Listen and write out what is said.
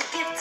to give